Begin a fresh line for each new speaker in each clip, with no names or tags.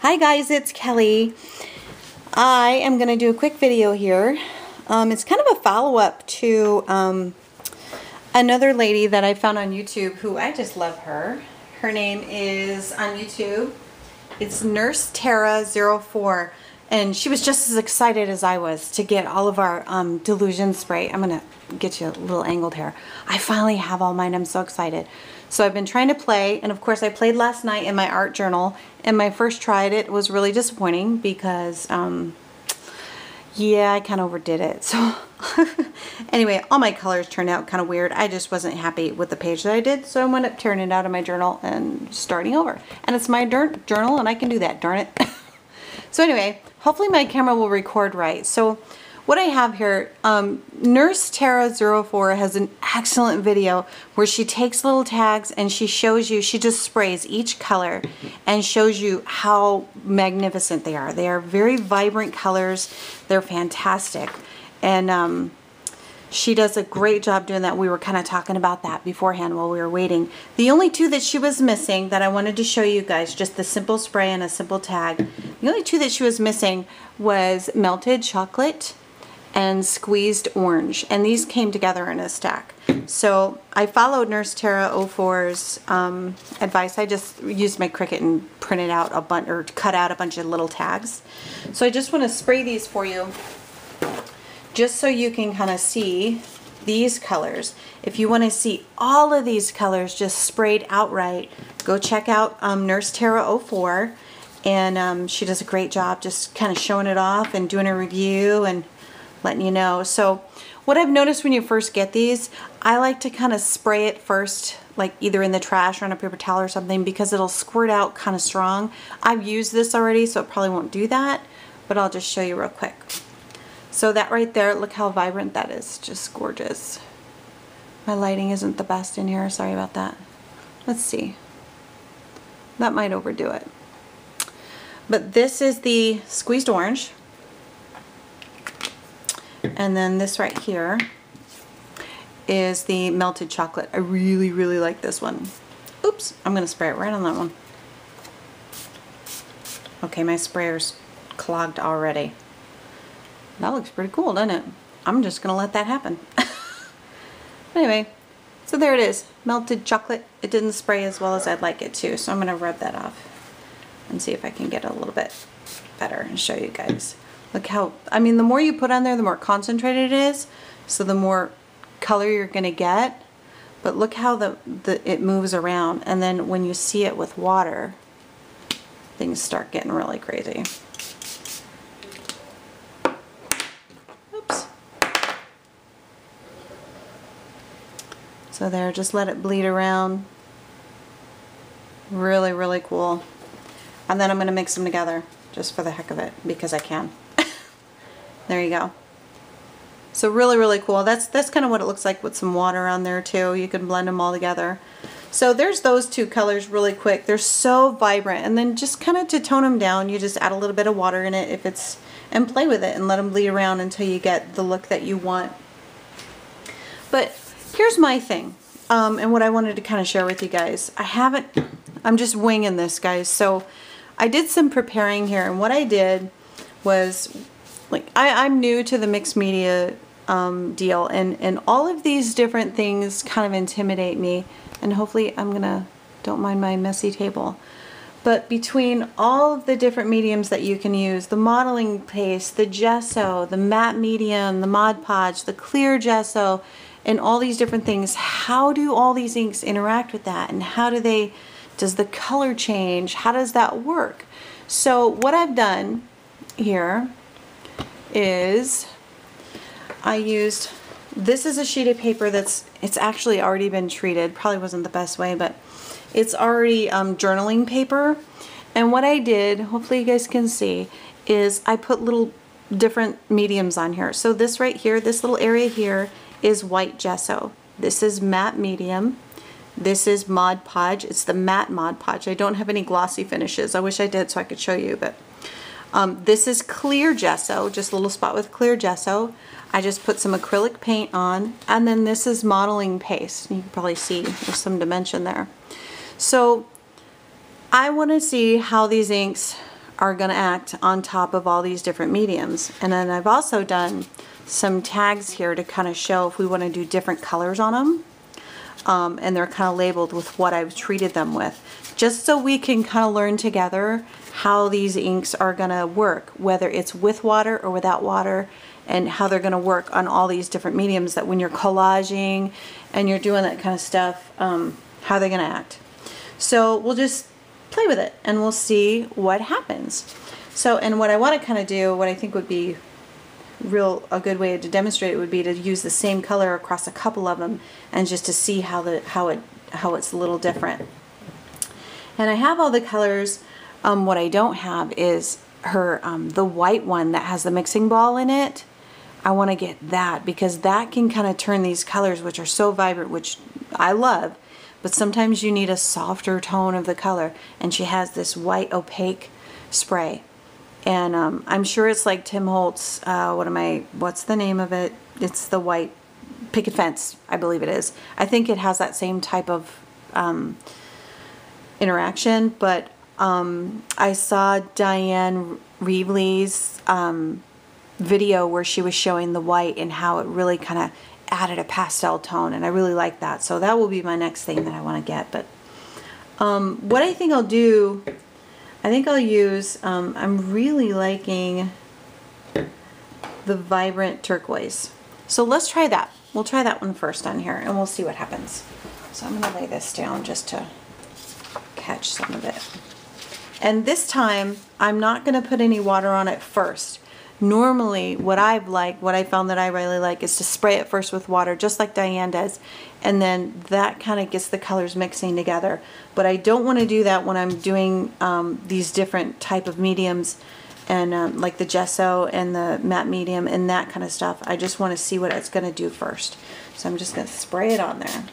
Hi guys, it's Kellie. I am going to do a quick video here. Um, it's kind of a follow-up to um, another lady that I found on YouTube who I just love her. Her name is on YouTube. It's Nurse Tara 04 and she was just as excited as I was to get all of our um, Dylusion spray. I'm going to get you a little angled here. I finally have all mine. I'm so excited. So I've been trying to play, and of course I played last night in my art journal, and my first try at it was really disappointing because, um, yeah, I kind of overdid it. So anyway, all my colors turned out kind of weird. I just wasn't happy with the page that I did, so I wound up tearing it out of my journal and starting over. And it's my journal, and I can do that, darn it. so anyway, hopefully my camera will record right. So what I have here, um, Nurse Tara 04 has an excellent video where she takes little tags and she shows you, she just sprays each color and shows you how magnificent they are. They are very vibrant colors. They're fantastic. And um, she does a great job doing that. We were kind of talking about that beforehand while we were waiting. The only two that she was missing that I wanted to show you guys, just the simple spray and a simple tag, the only two that she was missing was melted chocolate and squeezed orange and these came together in a stack. So I followed Nurse Tara 04's um, advice. I just used my Cricut and printed out a bunch or cut out a bunch of little tags. So I just want to spray these for you just so you can kind of see these colors. If you want to see all of these colors just sprayed outright go check out um, Nurse Tara 04 and um, she does a great job just kind of showing it off and doing a review and letting you know. So what I've noticed when you first get these, I like to kind of spray it first, like either in the trash or on a paper towel or something because it'll squirt out kind of strong. I've used this already, so it probably won't do that, but I'll just show you real quick. So that right there, look how vibrant that is. Just gorgeous. My lighting isn't the best in here. Sorry about that. Let's see. That might overdo it. But this is the squeezed orange. And then this right here is the melted chocolate. I really, really like this one. Oops, I'm to spray it right on that one. Okay, my sprayer's clogged already. That looks pretty cool, doesn't it? I'm just to let that happen. anyway, so there it is. Melted chocolate. It didn't spray as well as I'd like it to, so I'm to rub that off and see if I can get a little bit better and show you guys. Look how, I mean, the more you put on there, the more concentrated it is. So the more color you're to get. But look how the, the it moves around. And then when you see it with water, things start getting really crazy. Oops. So there, just let it bleed around. Really, really cool. And then I'm to mix them together just for the heck of it because I can. There you go. So really, really cool. That's, that's kind of what it looks like with some water on there too. You can blend them all together. So there's those two colors really quick. They're so vibrant. And then just kind of to tone them down, you just add a little bit of water in it if it's, and play with it and let them bleed around until you get the look that you want. But here's my thing. Um, and what I wanted to kind of share with you guys. I haven't, I'm just winging this guys. So I did some preparing here and what I did was like I, I'm new to the mixed media um, deal and, and all of these different things kind of intimidate me and hopefully I'm gonna, don't mind my messy table. But between all of the different mediums that you can use, the modeling paste, the gesso, the matte medium, the Mod Podge, the clear gesso, and all these different things, how do all these inks interact with that? And how do they, does the color change? How does that work? So what I've done here is I used, this is a sheet of paper that's, it's actually already been treated, probably wasn't the best way, but it's already um, journaling paper. And what I did, hopefully you guys can see, is I put little different mediums on here. So this right here, this little area here is white gesso. This is matte medium. This is Mod Podge. It's the matte Mod Podge. I don't have any glossy finishes. I wish I did so I could show you, but um, this is clear gesso, just a little spot with clear gesso. I just put some acrylic paint on, and then this is modeling paste. You can probably see there's some dimension there. So I want to see how these inks are going to act on top of all these different mediums. And then I've also done some tags here to kind of show if we want to do different colors on them. Um, and they're kind of labeled with what I've treated them with. Just so we can kind of learn together how these inks are going to work, whether it's with water or without water, and how they're going to work on all these different mediums that when you're collaging and you're doing that kind of stuff, um, how they're going to act. So we'll just play with it and we'll see what happens. So, and what I want to kind of do, what I think would be real a good way to demonstrate it would be to use the same color across a couple of them and just to see how the how it how it's a little different. And I have all the colors. Um, what I don't have is her um, the white one that has the mixing ball in it. I want to get that because that can kind of turn these colors which are so vibrant, which I love, but sometimes you need a softer tone of the color. And she has this white opaque spray. And um, I'm sure it's like Tim Holtz, uh, what am I, what's the name of it? It's the white picket fence, I believe it is. I think it has that same type of um, interaction, but um, I saw Dyan Reaveley's um, video where she was showing the white and how it really kind of added a pastel tone and I really like that. So that will be my next thing that I want to get. But um, what I think I'll do, I think I'll use, um, I'm really liking the vibrant turquoise. So let's try that. We'll try that one first on here and we'll see what happens. So I'm going to lay this down just to catch some of it. And this time, I'm not going to put any water on it first. Normally, what I've like, what I found that I really like is to spray it first with water, just like Dyan does, and then that kind of gets the colors mixing together. But I don't want to do that when I'm doing um, these different type of mediums and um, like the gesso and the matte medium and that kind of stuff. I just want to see what it's going to do first. So I'm just going to spray it on there.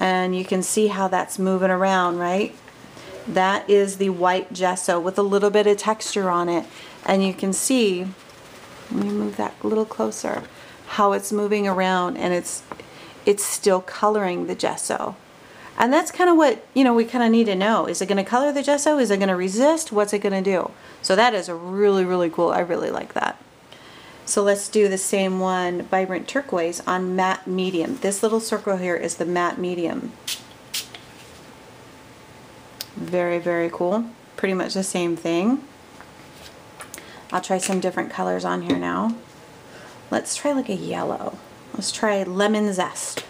And you can see how that's moving around, right? That is the white gesso with a little bit of texture on it. And you can see, let me move that a little closer, how it's moving around and it's, it's still coloring the gesso. And that's kind of what, you know, we kind of need to know. Is it going to color the gesso? Is it going to resist? What's it going to do? So that is a really, really cool. I really like that. So let's do the same one, Vibrant Turquoise, on matte medium. This little circle here is the matte medium. Very, very cool. Pretty much the same thing. I'll try some different colors on here now. Let's try like a yellow. Let's try lemon zest.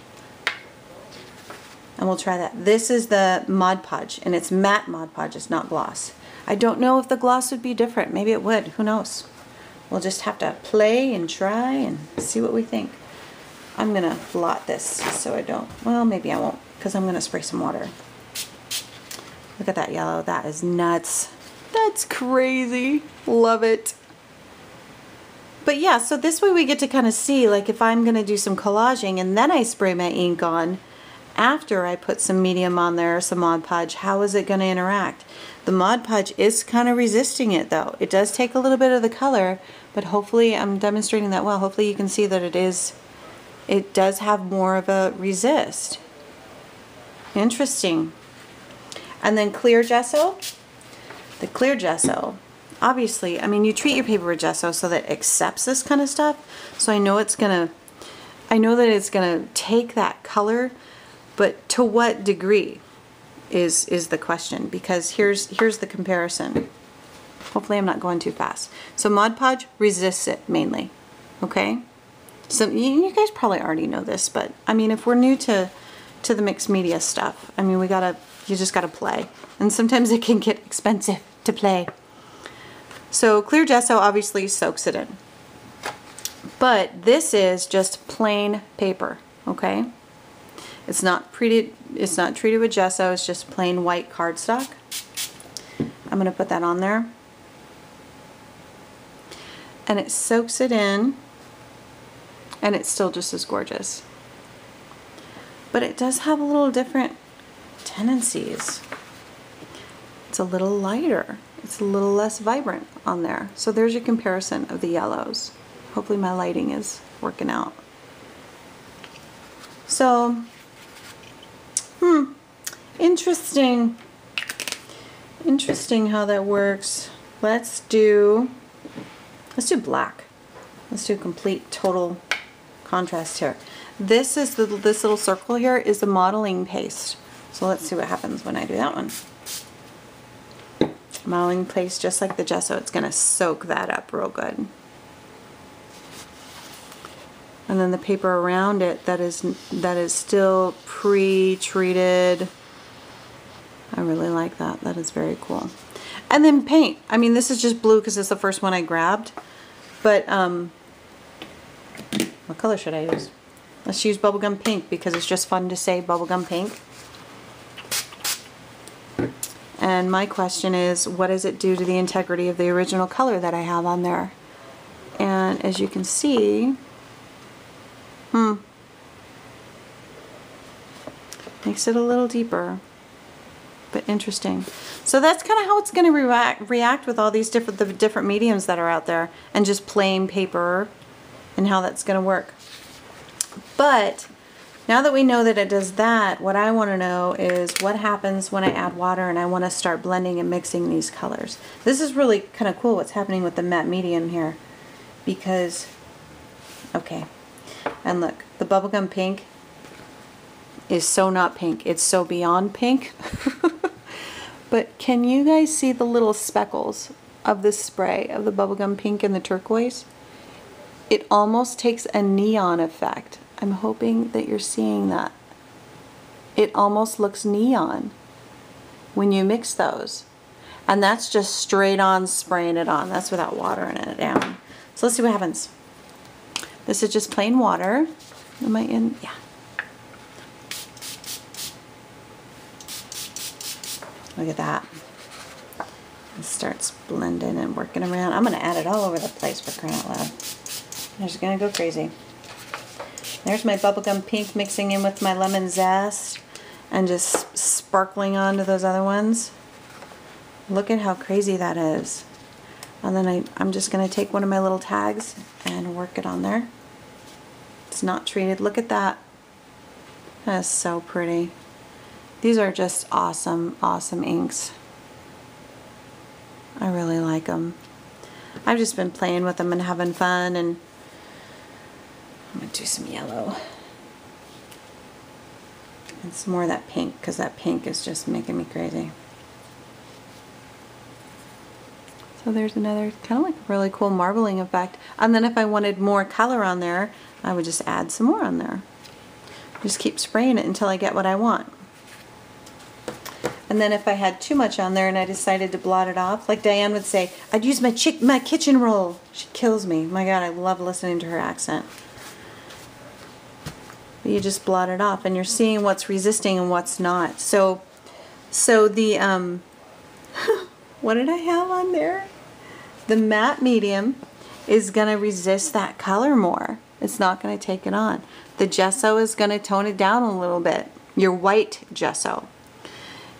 And we'll try that. This is the Mod Podge, and it's matte Mod Podge, it's not gloss. I don't know if the gloss would be different. Maybe it would. Who knows? We'll just have to play and try and see what we think. I'm to blot this so I don't, well, maybe I won't because I'm to spray some water. Look at that yellow. That is nuts. That's crazy. Love it. But yeah, so this way we get to kind of see, like if I'm going to do some collaging and then I spray my ink on, after I put some medium on there, some Mod Podge, how is it going to interact? The Mod Podge is kind of resisting it though. It does take a little bit of the color, but hopefully I'm demonstrating that well. Hopefully you can see that it is, it does have more of a resist. Interesting. And then clear gesso. The clear gesso, obviously, I mean, you treat your paper with gesso so that it accepts this kind of stuff. So I know it's gonna, I know that it's gonna take that color, but to what degree is is the question? Because here's here's the comparison. Hopefully I'm not going too fast. So Mod Podge resists it mainly, okay? So you guys probably already know this, but I mean, if we're new to to the mixed media stuff, I mean, we gotta you just got to play. And sometimes it can get expensive to play. So clear gesso obviously soaks it in. But this is just plain paper, okay? It's not treated, it's not treated with gesso, it's just plain white cardstock. I'm going to put that on there. And it soaks it in and it's still just as gorgeous. But it does have a little different tendencies. It's a little lighter. It's a little less vibrant on there. So there's your comparison of the yellows. Hopefully my lighting is working out. So, hmm, interesting. Interesting how that works. let's do, let's do black. Let's do complete total contrast here. This is the, this little circle here is the modeling paste. So let's see what happens when I do that one. Modeling paste, just like the gesso, it's gonna soak that up real good. And then the paper around it that is that is still pre-treated. I really like that. That is very cool. And then paint. I mean, this is just blue because it's the first one I grabbed. But um, what color should I use? Let's use bubblegum pink because it's just fun to say bubblegum pink. And my question is, what does it do to the integrity of the original color that I have on there? And as you can see, hmm, makes it a little deeper, but interesting. So that's kind of how it's going to react, react with all these different the different mediums that are out there, and just plain paper, and how that's going to work. But now that we know that it does that, what I want to know is what happens when I add water and I want to start blending and mixing these colors. This is really kind of cool what's happening with the matte medium here because, okay, and look, the bubblegum pink is so not pink. It's so beyond pink. but can you guys see the little speckles of the spray of the bubblegum pink and the turquoise? It almost takes a neon effect. I'm hoping that you're seeing that. It almost looks neon when you mix those. And that's just straight on spraying it on. That's without watering it down. So let's see what happens. This is just plain water. Am I in? Yeah. Look at that. It starts blending and working around. I'm going to add it all over the place for crying out loud. I'm just going to go crazy. There's my bubblegum pink mixing in with my lemon zest and just sparkling onto those other ones. Look at how crazy that is. And then I, I'm just going to take one of my little tags and work it on there. It's not treated. Look at that. That is so pretty. These are just awesome, awesome inks. I really like them. I've just been playing with them and having fun and I'm going to do some yellow. And some more of that pink because that pink is just making me crazy. So there's another kind of like a really cool marbling effect. And then if I wanted more color on there, I would just add some more on there. Just keep spraying it until I get what I want. And then if I had too much on there and I decided to blot it off, like Dyan would say, I'd use my chick my kitchen roll. She kills me. My God, I love listening to her accent you just blot it off and you're seeing what's resisting and what's not. So, so the, um, what did I have on there? The matte medium is going to resist that color more. It's not going to take it on. The gesso is going to tone it down a little bit. Your white gesso.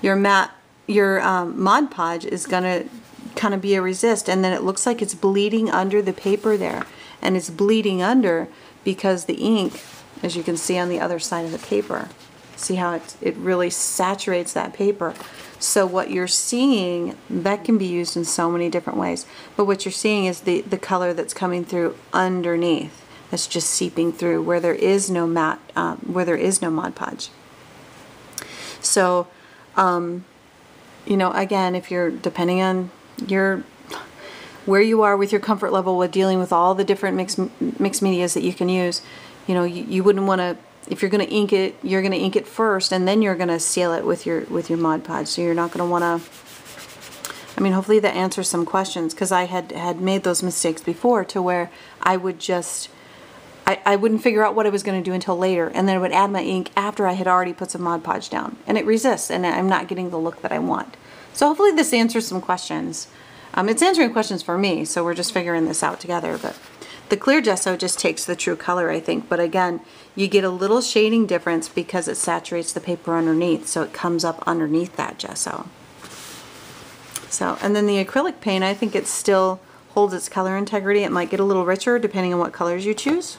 Your matte, your um, Mod Podge is going to kind of be a resist and then it looks like it's bleeding under the paper there. And it's bleeding under because the ink as you can see on the other side of the paper. See how it, it really saturates that paper. So what you're seeing, that can be used in so many different ways. But what you're seeing is the, the color that's coming through underneath. That's just seeping through where there is no matte, um, where there is no Mod Podge. So, um, you know, again, if you're, depending on your where you are with your comfort level with dealing with all the different mixed, mixed medias that you can use, you know, you, you wouldn't want to, if you're going to ink it, you're going to ink it first and then you're going to seal it with your, with your Mod Podge. So you're not going to want to, I mean, hopefully that answers some questions because I had, had made those mistakes before to where I would just, I, I wouldn't figure out what I was going to do until later and then I would add my ink after I had already put some Mod Podge down and it resists and I'm not getting the look that I want. So hopefully this answers some questions. Um, it's answering questions for me, so we're just figuring this out together. But the clear gesso just takes the true color, I think, but again, you get a little shading difference because it saturates the paper underneath, so it comes up underneath that gesso. So, and then the acrylic paint, I think it still holds its color integrity. It might get a little richer depending on what colors you choose.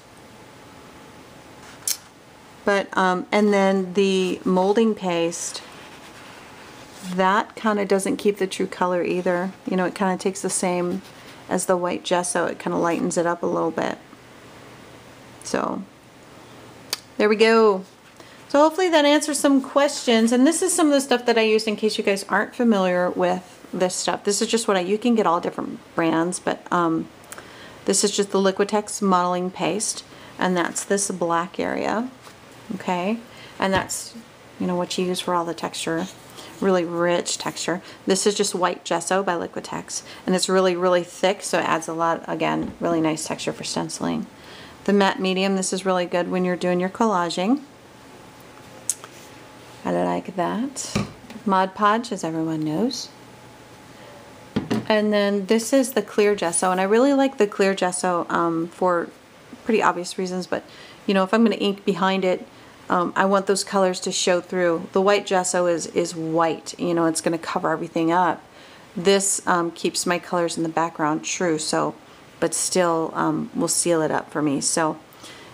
But, um, and then the molding paste, that kind of doesn't keep the true color either. You know, it kind of takes the same as the white gesso. It kind of lightens it up a little bit. So, there we go. So hopefully that answers some questions. And this is some of the stuff that I used in case you guys aren't familiar with this stuff. This is just what I, you can get all different brands, but um, this is just the Liquitex modeling paste. And that's this black area, okay? And that's, you know, what you use for all the texture really rich texture. This is just white gesso by Liquitex and it's really really thick so it adds a lot again really nice texture for stenciling. The matte medium this is really good when you're doing your collaging. I like that. Mod Podge as everyone knows. And then this is the clear gesso and I really like the clear gesso um, for pretty obvious reasons but you know if I'm going to ink behind it um, I want those colors to show through. The white gesso is, is white, you know, it's going to cover everything up. This um, keeps my colors in the background true, so, but still um, will seal it up for me. So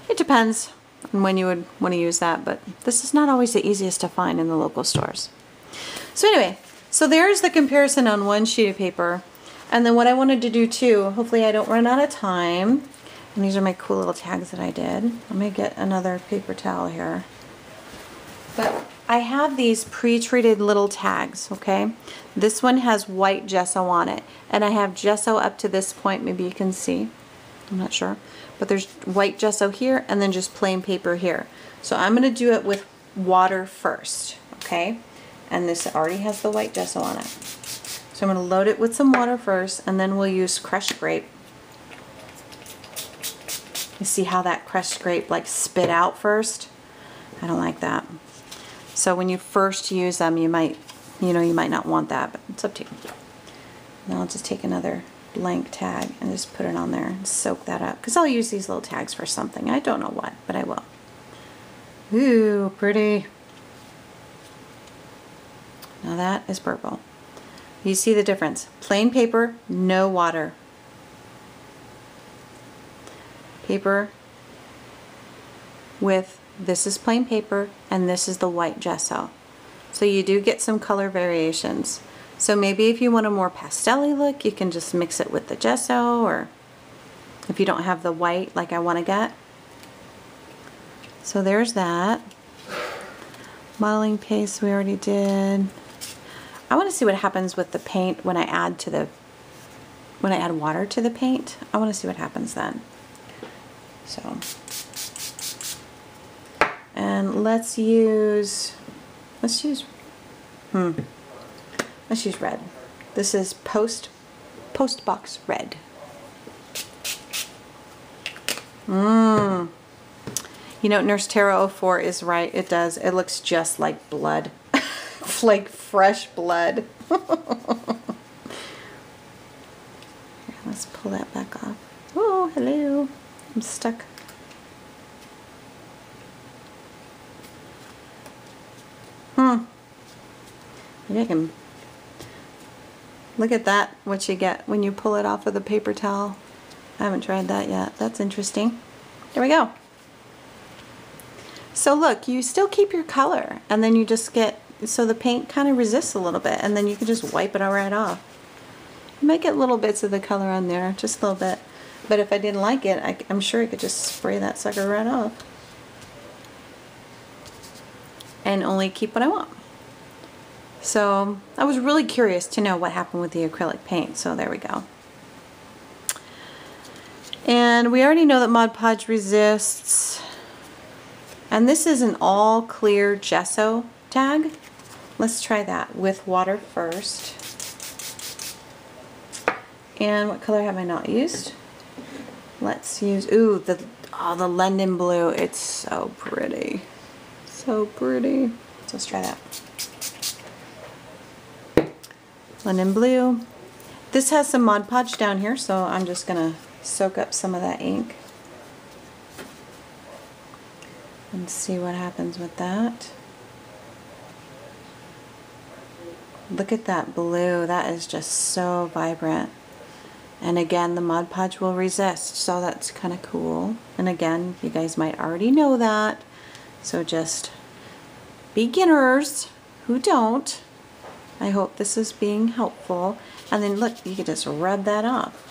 it depends on when you would want to use that, but this is not always the easiest to find in the local stores. So anyway, so there's the comparison on one sheet of paper. And then what I wanted to do too, hopefully I don't run out of time, and these are my cool little tags that I did. Let me get another paper towel here. But I have these pre-treated little tags, okay? This one has white gesso on it. And I have gesso up to this point, maybe you can see. I'm not sure. But there's white gesso here and then just plain paper here. So I'm going to do it with water first, okay? And this already has the white gesso on it. So I'm going to load it with some water first and then we'll use crushed grape you see how that crushed grape like spit out first? I don't like that. So when you first use them, you might, you know, you might not want that, but it's up to you. Now I'll just take another blank tag and just put it on there and soak that up. Because I'll use these little tags for something. I don't know what, but I will. Ooh, pretty. Now that is purple. You see the difference. Plain paper, no water. Paper with this is plain paper and this is the white gesso. So you do get some color variations. So maybe if you want a more pastel look, you can just mix it with the gesso or if you don't have the white like I want to get. So there's that. Modeling paste we already did. I want to see what happens with the paint when I add to the when I add water to the paint. I want to see what happens then. So, and let's use, let's use, hmm, let's use red. This is Post, Post Box Red. Mmm. You know, Nurse Tara 04 is right. It does. It looks just like blood. like fresh blood. Here, let's pull that back off. Oh, hello. I'm stuck. Hmm. Maybe I can look at that, what you get when you pull it off of the paper towel. I haven't tried that yet. That's interesting. There we go. So look, you still keep your color and then you just get, so the paint kind of resists a little bit and then you can just wipe it right off. You might get little bits of the color on there, just a little bit. But if I didn't like it, I, I'm sure I could just spray that sucker right off. And only keep what I want. So I was really curious to know what happened with the acrylic paint, so there we go. And we already know that Mod Podge resists. And this is an all clear gesso tag. Let's try that with water first. And what color have I not used? Let's use, ooh, the, oh, the London blue. It's so pretty. So pretty. So let's try that. London blue. This has some Mod Podge down here, so I'm just going to soak up some of that ink. And see what happens with that. Look at that blue. That is just so vibrant. And again, the Mod Podge will resist, so that's kind of cool. And again, you guys might already know that. So just beginners who don't, I hope this is being helpful. And then look, you can just rub that off.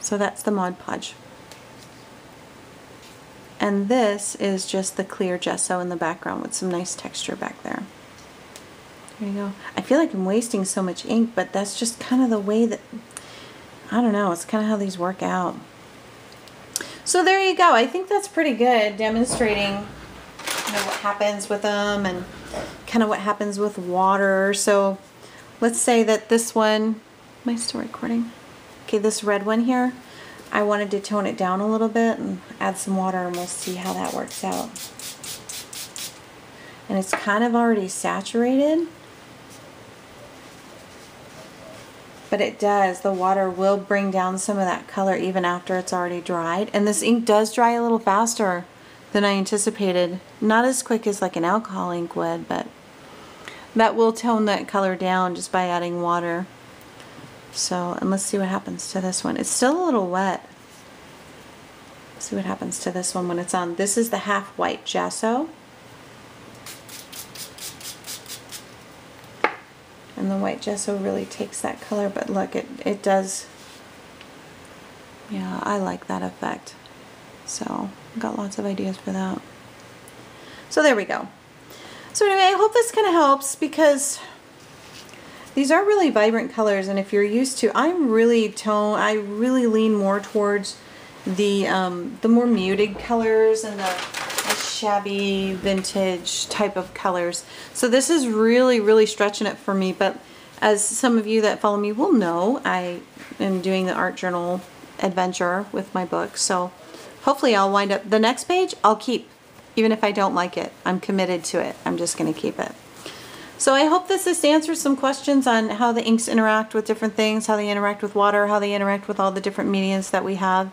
So that's the Mod Podge. And this is just the clear gesso in the background with some nice texture back there. There you go. I feel like I'm wasting so much ink, but that's just kind of the way that, I don't know, it's kind of how these work out. So there you go. I think that's pretty good demonstrating you know, what happens with them and kind of what happens with water. So let's say that this one, am I still recording? Okay, this red one here, I wanted to tone it down a little bit and add some water and we'll see how that works out. And it's kind of already saturated. But it does, the water will bring down some of that color even after it's already dried. And this ink does dry a little faster than I anticipated. Not as quick as like an alcohol ink would, but that will tone that color down just by adding water. So, and let's see what happens to this one. It's still a little wet. Let's see what happens to this one when it's on. This is the half white gesso. And the white gesso really takes that color, but look, it, it does, yeah, I like that effect. So, got lots of ideas for that. So there we go. So anyway, I hope this kind of helps because these are really vibrant colors, and if you're used to, I'm really tone, I really lean more towards the um, the more muted colors and the, the shabby vintage type of colors. So this is really, really stretching it for me, but as some of you that follow me will know, I am doing the art journal adventure with my book, so hopefully I'll wind up, the next page I'll keep, even if I don't like it. I'm committed to it. I'm just going to keep it. So I hope this has answered some questions on how the inks interact with different things, how they interact with water, how they interact with all the different mediums that we have.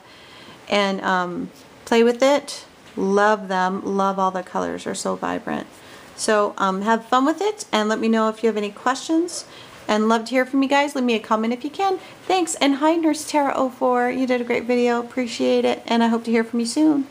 And um, play with it. Love them. Love all the colors. are so vibrant. So um, have fun with it and let me know if you have any questions. And love to hear from you guys. Leave me a comment if you can. Thanks. And hi, Nurse Tara04. You did a great video. Appreciate it. And I hope to hear from you soon.